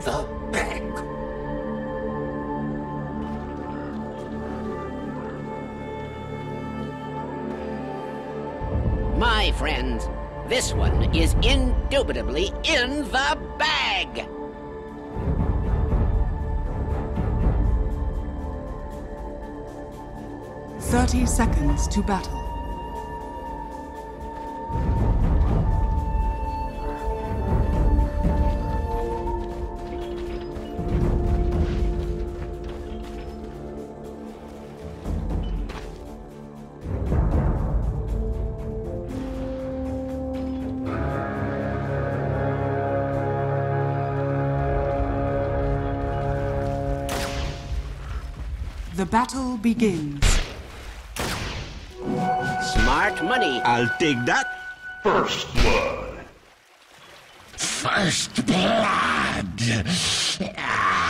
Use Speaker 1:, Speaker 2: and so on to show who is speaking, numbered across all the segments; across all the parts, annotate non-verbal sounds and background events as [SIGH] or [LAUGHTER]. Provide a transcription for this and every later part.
Speaker 1: the bag.
Speaker 2: My friends, this one is indubitably in the bag!
Speaker 3: Thirty seconds to battle. Battle begins.
Speaker 2: Smart money.
Speaker 4: I'll take that.
Speaker 1: First blood.
Speaker 5: First blood.
Speaker 2: Nine.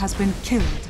Speaker 3: has been killed.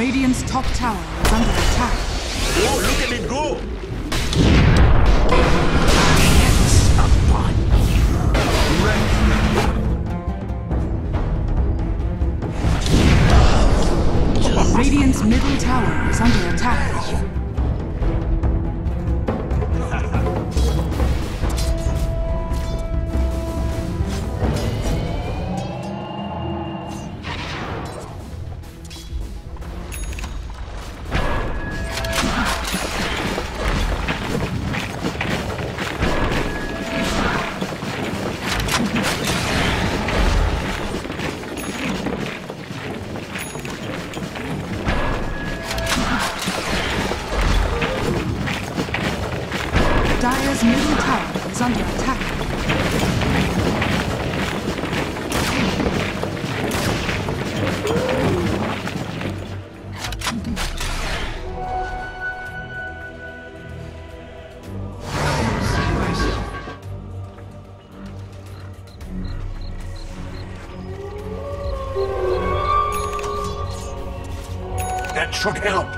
Speaker 3: Radiant's top tower is under attack.
Speaker 4: Oh, look at it go!
Speaker 3: Radiant's middle tower is under attack.
Speaker 5: That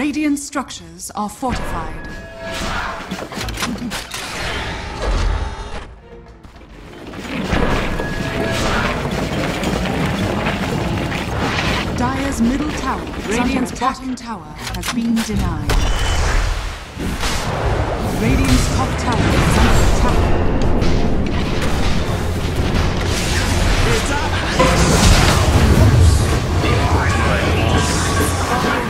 Speaker 3: Radiant structures are fortified. Dire's middle tower, Radiant's bottom tower, has been denied. Radiant's top tower is under attack.
Speaker 2: I'm building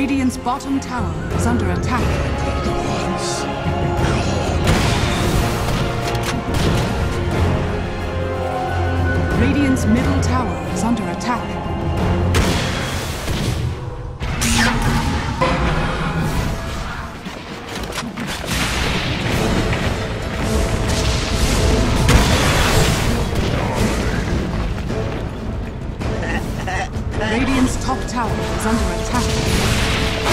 Speaker 3: Radiant's bottom tower is under attack. Radiant's middle tower is under attack. Radiant's top tower is under attack.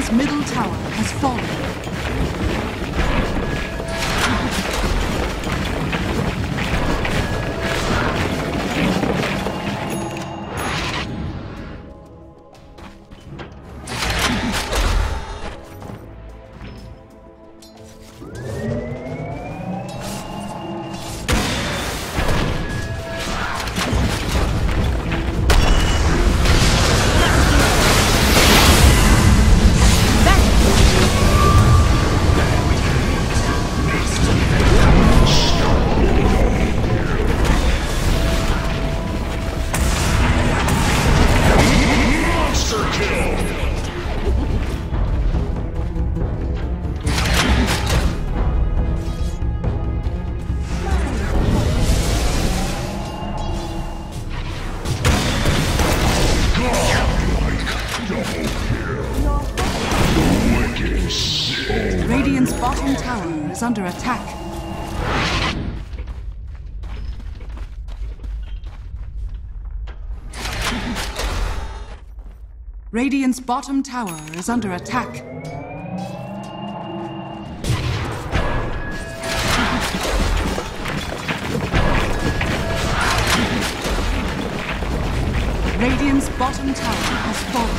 Speaker 3: Radiant's middle tower has fallen. Radiant's bottom tower is under attack. Radiant's bottom tower has fallen.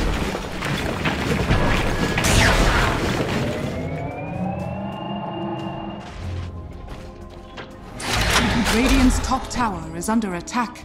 Speaker 3: Radiant's top tower is under attack.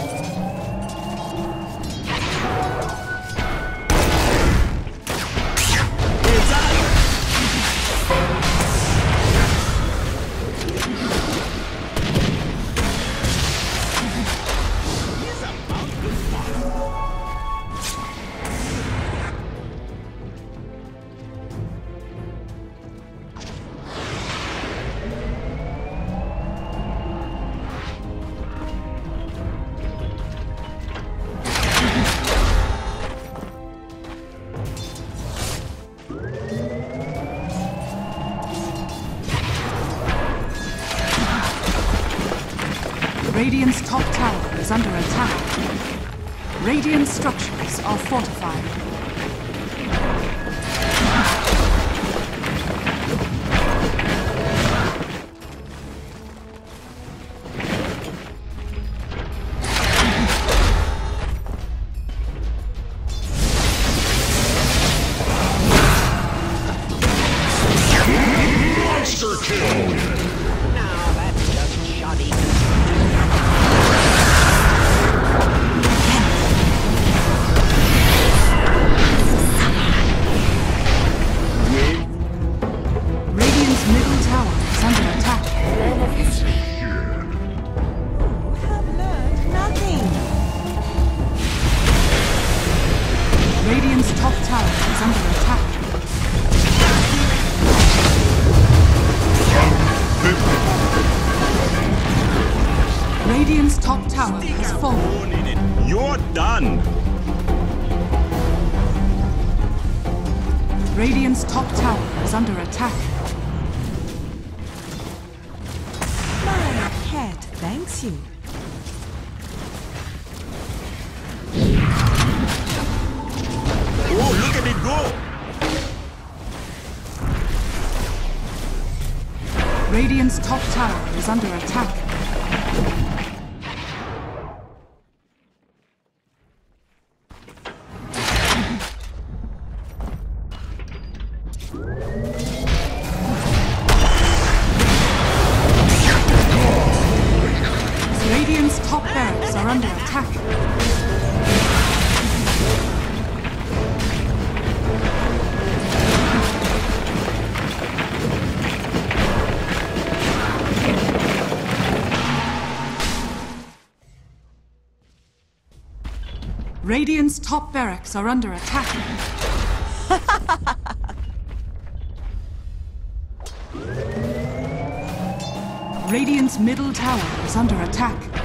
Speaker 6: Thanks you.
Speaker 4: Oh, look at it go.
Speaker 3: Radiant's top tower is under attack. Top barracks are under attack. [LAUGHS] Radiant's middle tower is under attack.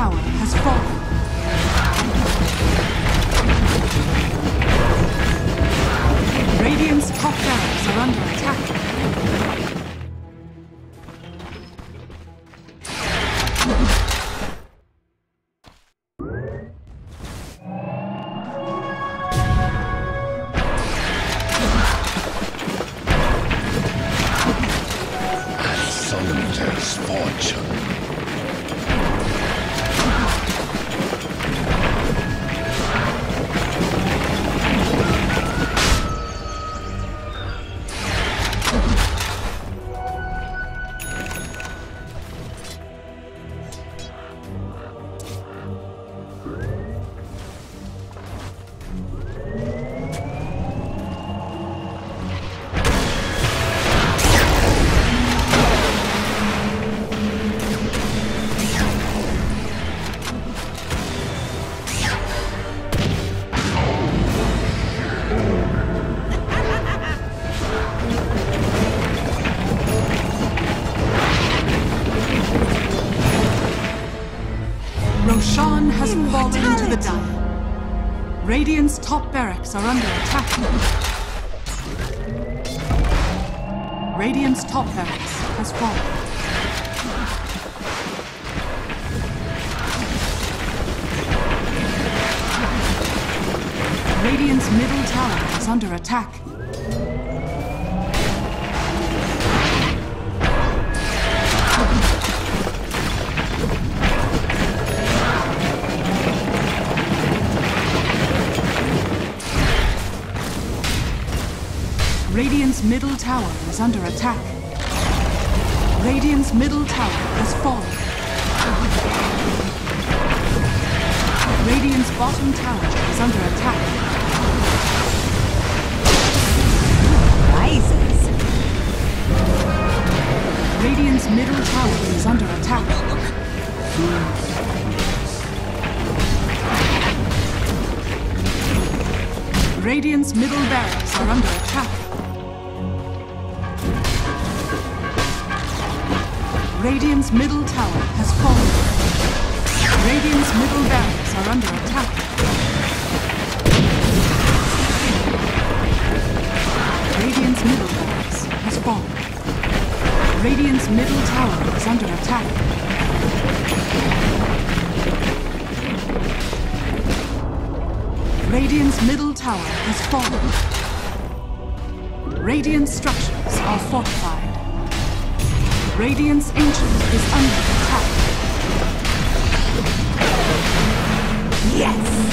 Speaker 3: Tower has fallen. Radiant's top barracks are under attack.
Speaker 1: Fortune.
Speaker 3: Top barracks are under attack. Radiant's top barracks has fallen. Radiant's middle tower is under attack. Radiant's middle tower is under attack. Radiant's middle tower has fallen. Radiant's bottom tower is under attack.
Speaker 6: Rises.
Speaker 3: Radiant's middle tower is under attack. Radiant's middle barracks are under attack. Radiant's middle tower has fallen. Radiant's middle barracks are under attack. Radiant's middle barracks has fallen. Radiant's middle tower is under attack. Radiant's middle tower has fallen. Radiant structures are fortified. Radiant's ancient is under attack.
Speaker 6: Yes.